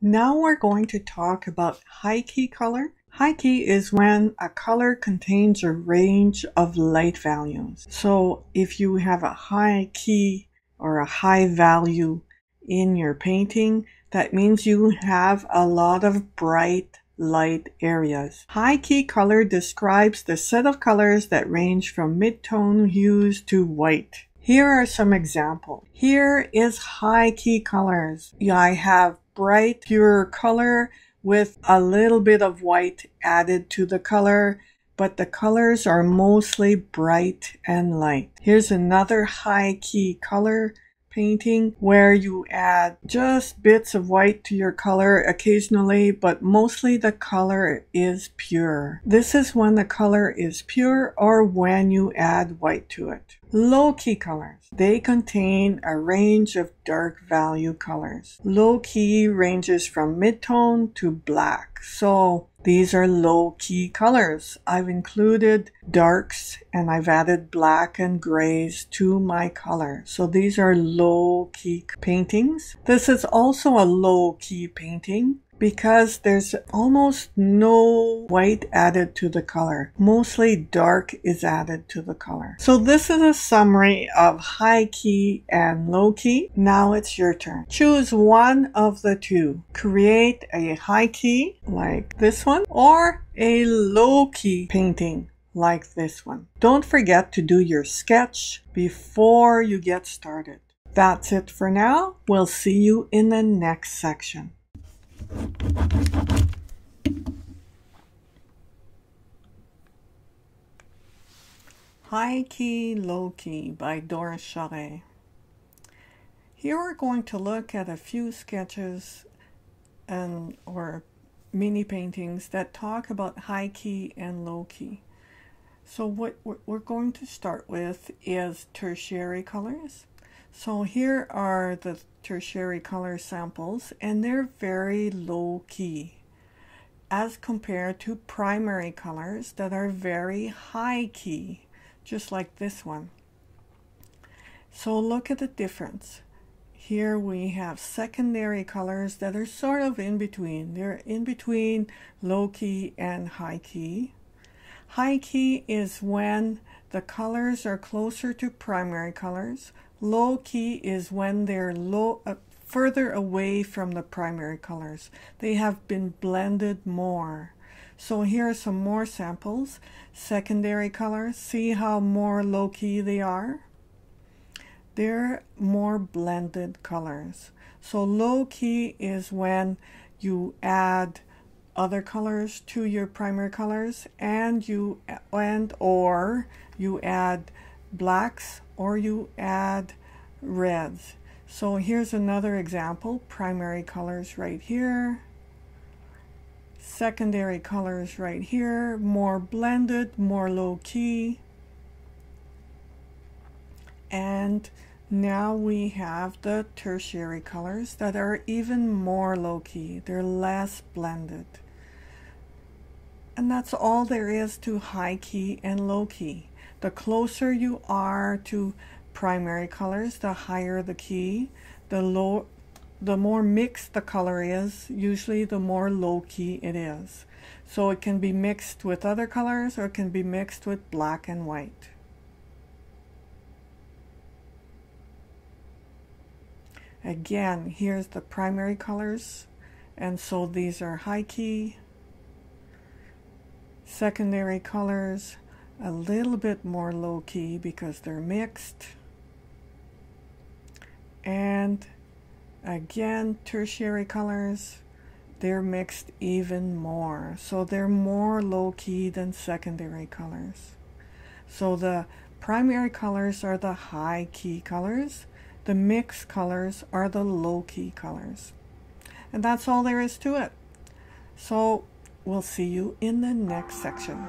Now we're going to talk about high key color. High key is when a color contains a range of light values. So if you have a high key or a high value in your painting, that means you have a lot of bright light areas. High key color describes the set of colors that range from mid-tone hues to white. Here are some examples. Here is high key colors. I have bright, pure color with a little bit of white added to the color, but the colors are mostly bright and light. Here's another high key color painting where you add just bits of white to your color occasionally, but mostly the color is pure. This is when the color is pure or when you add white to it. Low key colors. They contain a range of dark value colors. Low key ranges from mid-tone to black. So these are low key colors. I've included darks and I've added black and grays to my color. So these are low key paintings. This is also a low key painting because there's almost no white added to the color. Mostly dark is added to the color. So this is a summary of high key and low key. Now it's your turn. Choose one of the two. Create a high key like this one or a low key painting like this one. Don't forget to do your sketch before you get started. That's it for now. We'll see you in the next section. High Key, Low Key by Doris Charest. Here we're going to look at a few sketches and or mini paintings that talk about high key and low key. So what we're going to start with is tertiary colors. So here are the tertiary color samples and they're very low key as compared to primary colors that are very high key, just like this one. So look at the difference. Here we have secondary colors that are sort of in between. They're in between low key and high key. High key is when the colors are closer to primary colors. Low key is when they're low, uh, further away from the primary colors. They have been blended more. So here are some more samples. Secondary colors, see how more low key they are? They're more blended colors. So low key is when you add other colors to your primary colors and you and or you add blacks or you add reds. So here's another example, primary colors right here, secondary colors right here, more blended, more low key. And now we have the tertiary colors that are even more low key. They're less blended. And that's all there is to high key and low key. The closer you are to primary colors, the higher the key. The low, the more mixed the color is, usually the more low key it is. So it can be mixed with other colors or it can be mixed with black and white. Again, here's the primary colors. And so these are high key, secondary colors, a little bit more low key because they're mixed. And again, tertiary colors, they're mixed even more. So they're more low key than secondary colors. So the primary colors are the high key colors. The mixed colors are the low key colors. And that's all there is to it. So we'll see you in the next section.